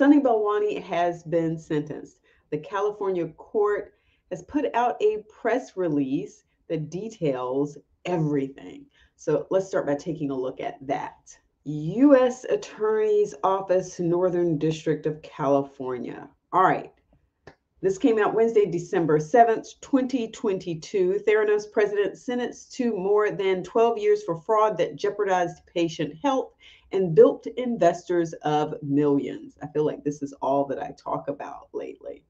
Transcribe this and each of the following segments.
Sunny Balwani has been sentenced. The California court has put out a press release that details everything. So let's start by taking a look at that. U.S. Attorney's Office, Northern District of California. All right. This came out Wednesday, December 7th, 2022. Theranos president sentenced to more than 12 years for fraud that jeopardized patient health and built investors of millions. I feel like this is all that I talk about lately.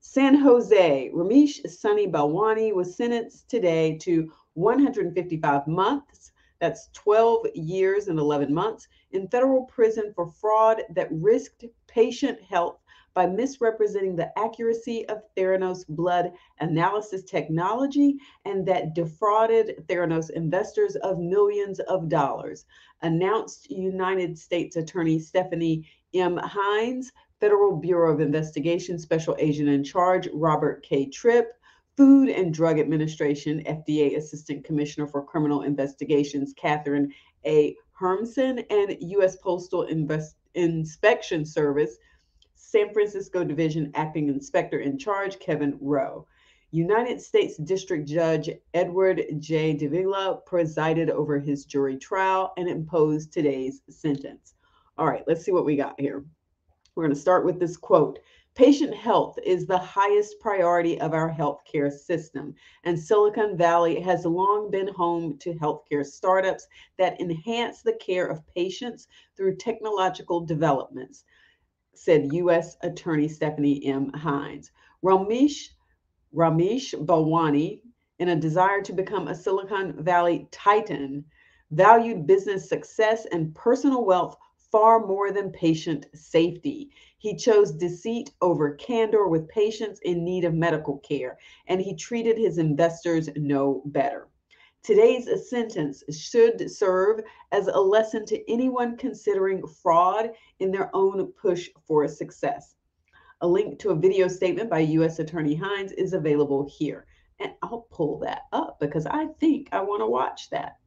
San Jose, Ramesh Sunny Balwani was sentenced today to 155 months that's 12 years and 11 months in federal prison for fraud that risked patient health by misrepresenting the accuracy of Theranos blood analysis technology and that defrauded Theranos investors of millions of dollars, announced United States Attorney Stephanie M. Hinds, Federal Bureau of Investigation Special Agent in Charge Robert K. Tripp, Food and Drug Administration FDA Assistant Commissioner for Criminal Investigations Catherine A. Hermsen and U.S. Postal Invest- Inspection Service San Francisco Division Acting Inspector in Charge Kevin Rho. United States District Judge Edward J. Davila presided over his jury trial and imposed today's sentence. All right, let's see what we got here. We're going to start with this quote Patient health is the highest priority of our healthcare system, and Silicon Valley has long been home to healthcare startups that enhance the care of patients through technological developments, said U.S. Attorney Stephanie M. Hinds. Ramesh, Ramesh Balwani, in a desire to become a Silicon Valley titan, valued business success and personal wealth far more than patient safety. He chose deceit over candor with patients in need of medical care, and he treated his investors no better. Today's sentence should serve as a lesson to anyone considering fraud in their own push for success. A link to a video statement by U.S. Attorney Hinds is available here. And I'll pull that up because I think I want to watch that.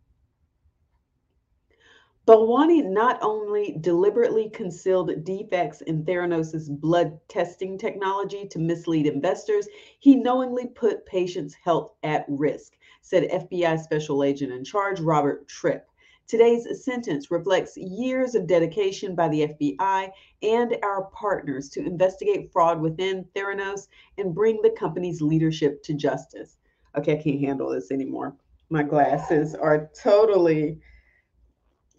Balwani not only deliberately concealed defects in Theranos' blood testing technology to mislead investors, he knowingly put patients' health at risk, said FBI Special Agent in Charge Robert Tripp. Today's sentence reflects years of dedication by the FBI and our partners to investigate fraud within Theranos and bring the company's leadership to justice. Okay, I can't handle this anymore. My glasses are totally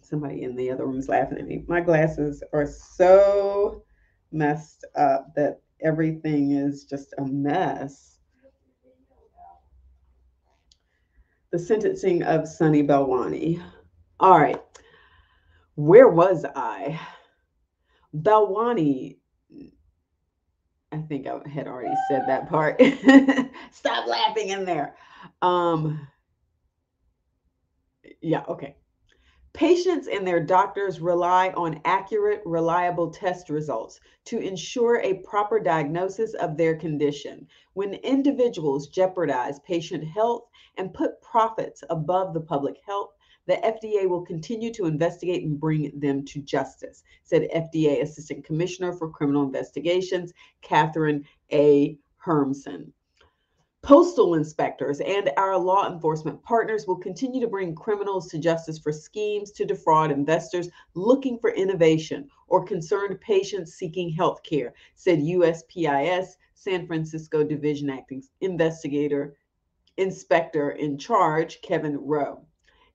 somebody in the other room is laughing at me. My glasses are so messed up that everything is just a mess. The sentencing of Sunny Belwani. All right. Where was I? Belwani, I think I had already said that part. Stop laughing in there. Um, yeah, okay. Patients and their doctors rely on accurate, reliable test results to ensure a proper diagnosis of their condition. When individuals jeopardize patient health and put profits above the public health, the FDA will continue to investigate and bring them to justice, said FDA Assistant Commissioner for Criminal Investigations, Catherine A. Hermsen. Postal inspectors and our law enforcement partners will continue to bring criminals to justice for schemes to defraud investors looking for innovation or concerned patients seeking health care, said USPIS San Francisco Division Acting Investigator Inspector in Charge, Kevin Rho.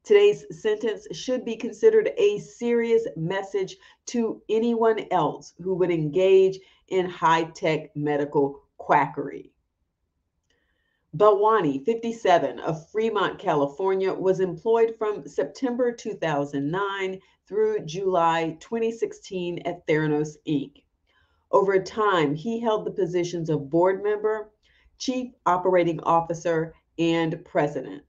Today's sentence should be considered a serious message to anyone else who would engage in high tech medical quackery. Balwani, 57, of Fremont, California, was employed from September 2009 through July 2016 at Theranos Inc. Over time, he held the positions of board member, chief operating officer, and president.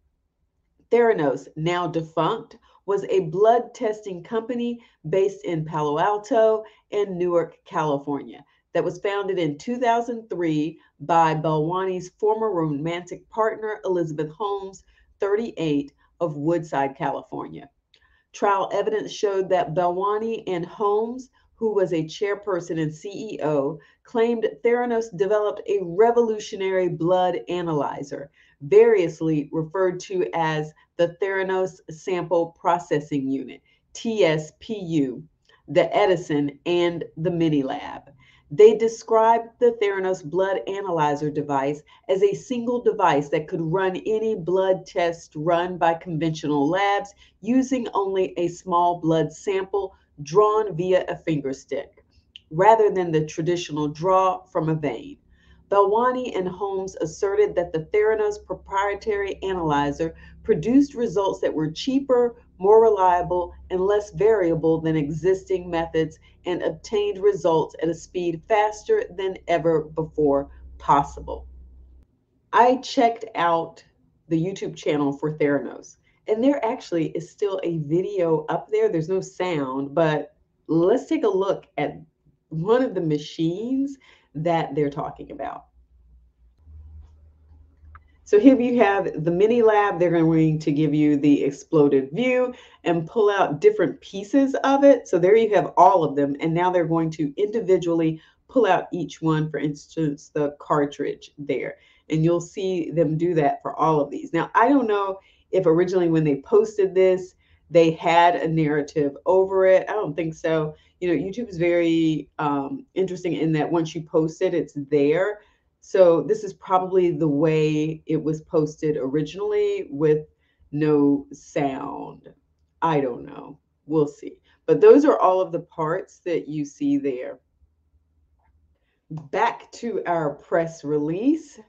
Theranos, now defunct, was a blood testing company based in Palo Alto and Newark, California that was founded in 2003 by Balwani's former romantic partner, Elizabeth Holmes, 38, of Woodside, California. Trial evidence showed that Balwani and Holmes, who was a chairperson and CEO, claimed Theranos developed a revolutionary blood analyzer, variously referred to as the Theranos Sample Processing Unit, TSPU, the Edison, and the MiniLab. They described the Theranos blood analyzer device as a single device that could run any blood test run by conventional labs using only a small blood sample drawn via a finger stick, rather than the traditional draw from a vein. Belwani and Holmes asserted that the Theranos proprietary analyzer produced results that were cheaper, more reliable, and less variable than existing methods and obtained results at a speed faster than ever before possible. I checked out the YouTube channel for Theranos, and there actually is still a video up there. There's no sound, but let's take a look at one of the machines that they're talking about. So here you have the mini lab. They're going to give you the exploded view and pull out different pieces of it. So there you have all of them. And now they're going to individually pull out each one, for instance, the cartridge there. And you'll see them do that for all of these. Now, I don't know if originally when they posted this, they had a narrative over it. I don't think so. You know, YouTube is very um, interesting in that once you post it, it's there. So this is probably the way it was posted originally with no sound. I don't know. We'll see. But those are all of the parts that you see there. Back to our press release.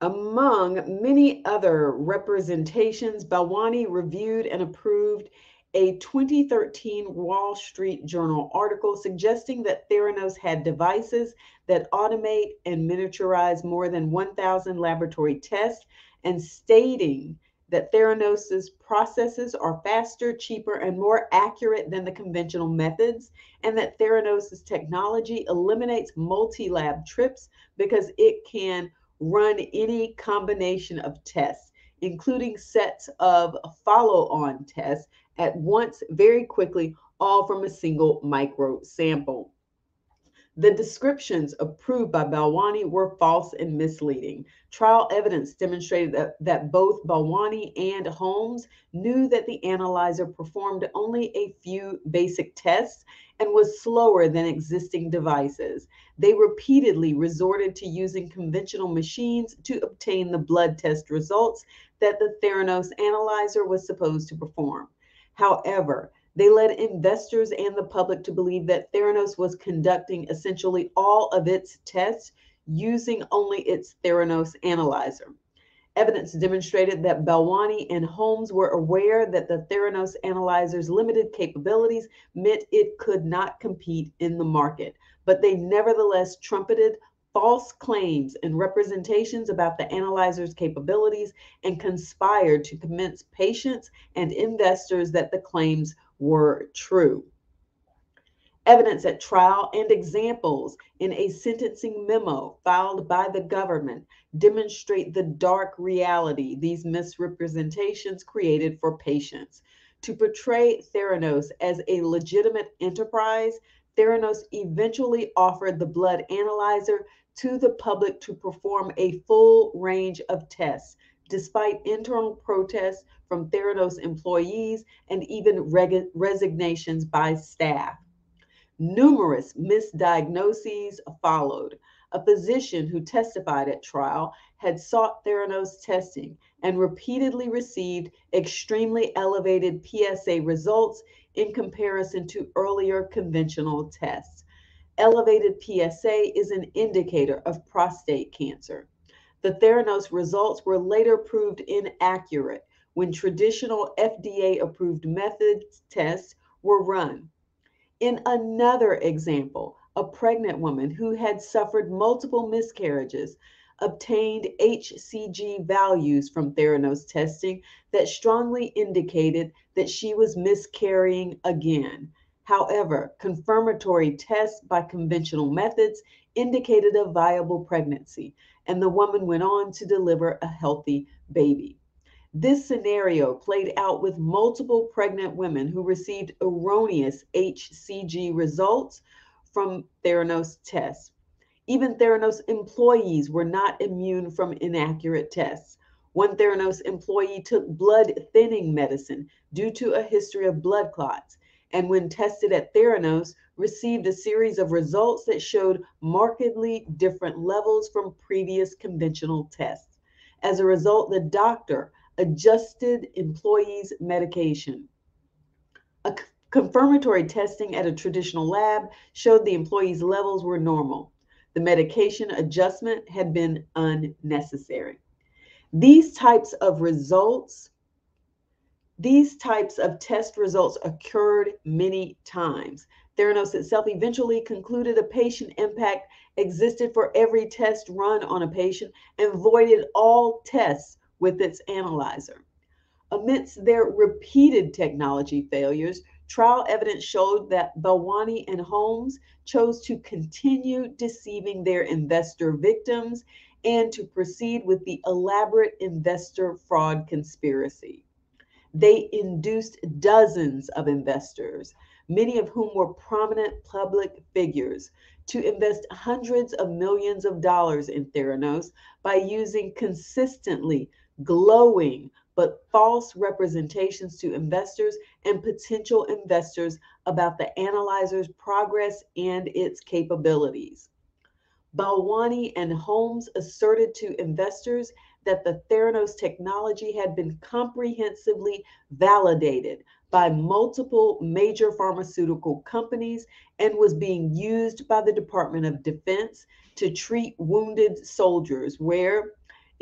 Among many other representations, Balwani reviewed and approved a 2013 Wall Street Journal article suggesting that Theranos had devices that automate and miniaturize more than 1,000 laboratory tests and stating that Theranos's processes are faster, cheaper, and more accurate than the conventional methods, and that Theranos's technology eliminates multi-lab trips because it can run any combination of tests, including sets of follow-on tests at once very quickly, all from a single micro sample. The descriptions approved by Balwani were false and misleading. Trial evidence demonstrated that, that both Balwani and Holmes knew that the analyzer performed only a few basic tests and was slower than existing devices. They repeatedly resorted to using conventional machines to obtain the blood test results that the Theranos analyzer was supposed to perform. However, they led investors and the public to believe that Theranos was conducting essentially all of its tests using only its Theranos analyzer. Evidence demonstrated that Balwani and Holmes were aware that the Theranos analyzer's limited capabilities meant it could not compete in the market, but they nevertheless trumpeted false claims and representations about the analyzer's capabilities and conspired to convince patients and investors that the claims were true. Evidence at trial and examples in a sentencing memo filed by the government demonstrate the dark reality these misrepresentations created for patients. To portray Theranos as a legitimate enterprise, Theranos eventually offered the blood analyzer to the public to perform a full range of tests, despite internal protests from Theranos employees and even reg- resignations by staff. Numerous misdiagnoses followed. A physician who testified at trial had sought Theranos testing and repeatedly received extremely elevated PSA results in comparison to earlier conventional tests elevated PSA is an indicator of prostate cancer. The Theranos results were later proved inaccurate when traditional FDA approved methods tests were run. In another example, a pregnant woman who had suffered multiple miscarriages obtained HCG values from Theranos testing that strongly indicated that she was miscarrying again. However, confirmatory tests by conventional methods indicated a viable pregnancy, and the woman went on to deliver a healthy baby. This scenario played out with multiple pregnant women who received erroneous HCG results from Theranos tests. Even Theranos employees were not immune from inaccurate tests. One Theranos employee took blood thinning medicine due to a history of blood clots, and when tested at Theranos, received a series of results that showed markedly different levels from previous conventional tests. As a result, the doctor adjusted employees' medication. A confirmatory testing at a traditional lab showed the employees' levels were normal. The medication adjustment had been unnecessary. These types of results, these types of test results occurred many times. Theranos itself eventually concluded a patient impact existed for every test run on a patient and voided all tests with its analyzer. Amidst their repeated technology failures, trial evidence showed that Balwani and Holmes chose to continue deceiving their investor victims and to proceed with the elaborate investor fraud conspiracy. They induced dozens of investors, many of whom were prominent public figures, to invest hundreds of millions of dollars in Theranos by using consistently glowing but false representations to investors and potential investors about the analyzer's progress and its capabilities. Balwani and Holmes asserted to investors that the Theranos technology had been comprehensively validated by multiple major pharmaceutical companies and was being used by the Department of Defense to treat wounded soldiers, where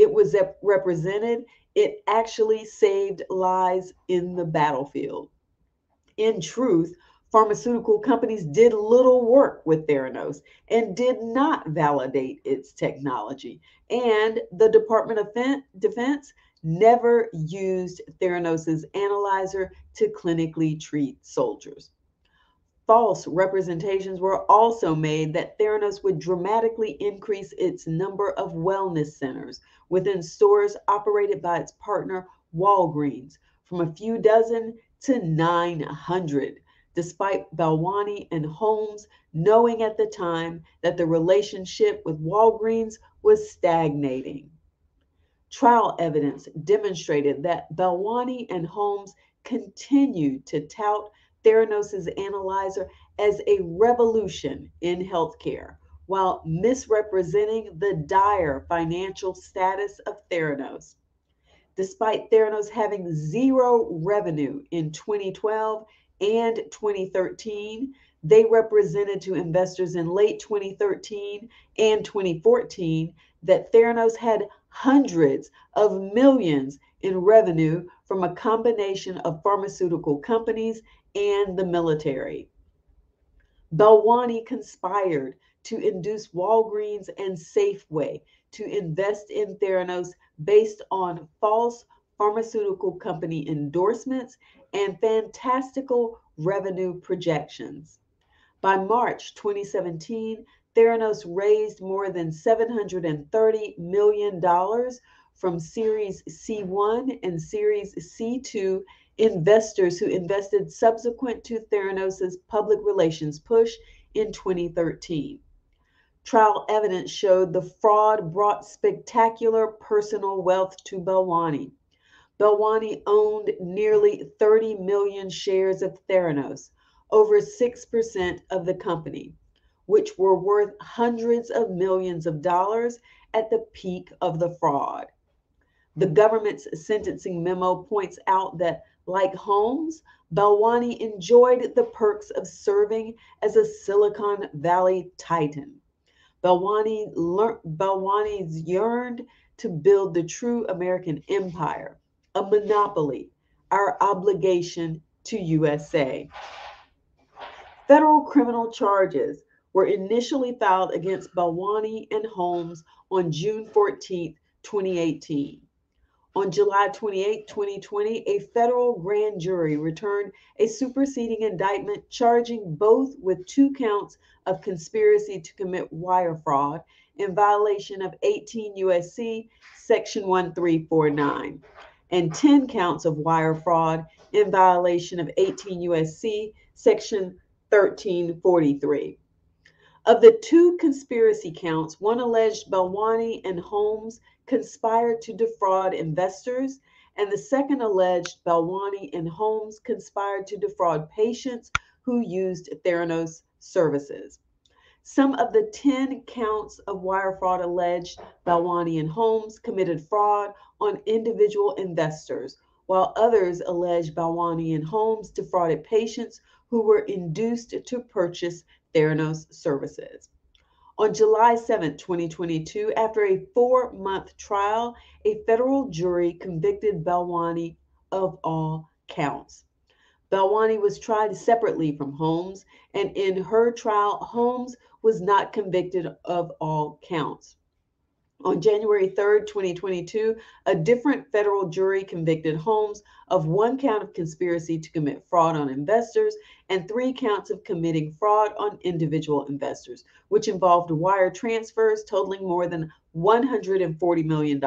it was represented, it actually saved lives in the battlefield. In truth, pharmaceutical companies did little work with Theranos and did not validate its technology. And the Department of Defense never used Theranos's analyzer to clinically treat soldiers false representations were also made that Theranos would dramatically increase its number of wellness centers within stores operated by its partner Walgreens from a few dozen to 900, despite Balwani and Holmes knowing at the time that the relationship with Walgreens was stagnating. Trial evidence demonstrated that Balwani and Holmes continued to tout Theranos' analyzer as a revolution in healthcare while misrepresenting the dire financial status of Theranos. Despite Theranos having zero revenue in 2012 and 2013, they represented to investors in late 2013 and 2014 that Theranos had hundreds of millions in revenue from a combination of pharmaceutical companies and the military. Balwani conspired to induce Walgreens and Safeway to invest in Theranos based on false pharmaceutical company endorsements and fantastical revenue projections. By March 2017, Theranos raised more than $730 million from Series C1 and Series C2 investors who invested subsequent to Theranos' public relations push in 2013. Trial evidence showed the fraud brought spectacular personal wealth to Balwani. Balwani owned nearly 30 million shares of Theranos, over 6% of the company, which were worth hundreds of millions of dollars at the peak of the fraud. The government's sentencing memo points out that like Holmes, Balwani enjoyed the perks of serving as a Silicon Valley titan. Balwani Balwani's yearned to build the true American empire, a monopoly, our obligation to USA. Federal criminal charges were initially filed against Balwani and Holmes on June 14, 2018. On July 28, 2020, a federal grand jury returned a superseding indictment charging both with two counts of conspiracy to commit wire fraud in violation of 18 USC section 1349. and 10 counts of wire fraud in violation of 18 USC section 1343. Of the two conspiracy counts, one alleged Balwani and Holmes conspired to defraud investors, and the second alleged Balwani and Holmes conspired to defraud patients who used Theranos services. Some of the 10 counts of wire fraud alleged Balwani and Holmes committed fraud on individual investors, while others alleged Balwani and Holmes defrauded patients who were induced to purchase Theranos services. On July 7, 2022, after a four month trial, a federal jury convicted Balwani of all counts. Balwani was tried separately from Holmes, and in her trial, Holmes was not convicted of all counts. On January 3, 2022, a different federal jury convicted Holmes of one count of conspiracy to commit fraud on investors and three counts of committing fraud on individual investors, which involved wire transfers totaling more than $140 million.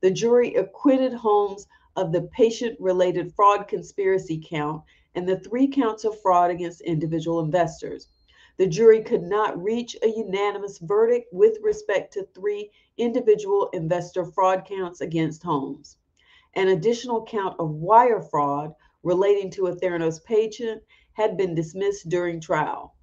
The jury acquitted Holmes of the patient related fraud conspiracy count and the three counts of fraud against individual investors. The jury could not reach a unanimous verdict with respect to three individual investor fraud counts against Holmes. An additional count of wire fraud relating to a Theranos patient had been dismissed during trial.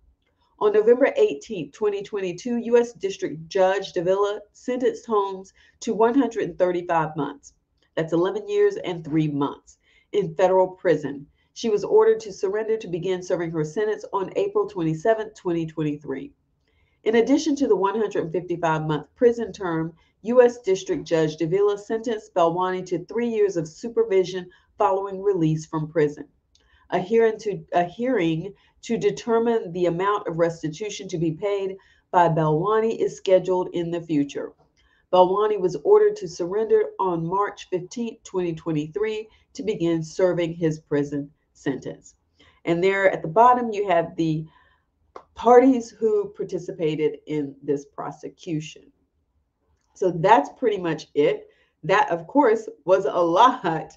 On November 18, 2022, U.S. District Judge Davila sentenced Holmes to 135 months that's 11 years and three months in federal prison. She was ordered to surrender to begin serving her sentence on April 27, 2023. In addition to the 155 month prison term, U.S. District Judge Davila sentenced Balwani to three years of supervision following release from prison. A hearing, to, a hearing to determine the amount of restitution to be paid by Balwani is scheduled in the future. Balwani was ordered to surrender on March 15, 2023, to begin serving his prison sentence. And there at the bottom, you have the parties who participated in this prosecution. So that's pretty much it. That, of course, was a lot,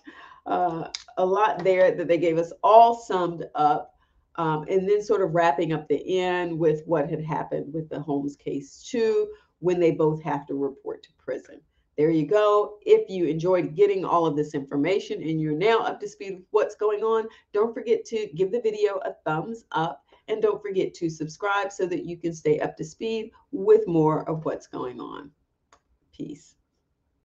uh, a lot there that they gave us all summed up. Um, and then sort of wrapping up the end with what had happened with the Holmes case, too, when they both have to report to prison. There you go. If you enjoyed getting all of this information and you're now up to speed with what's going on, don't forget to give the video a thumbs up and don't forget to subscribe so that you can stay up to speed with more of what's going on. Peace.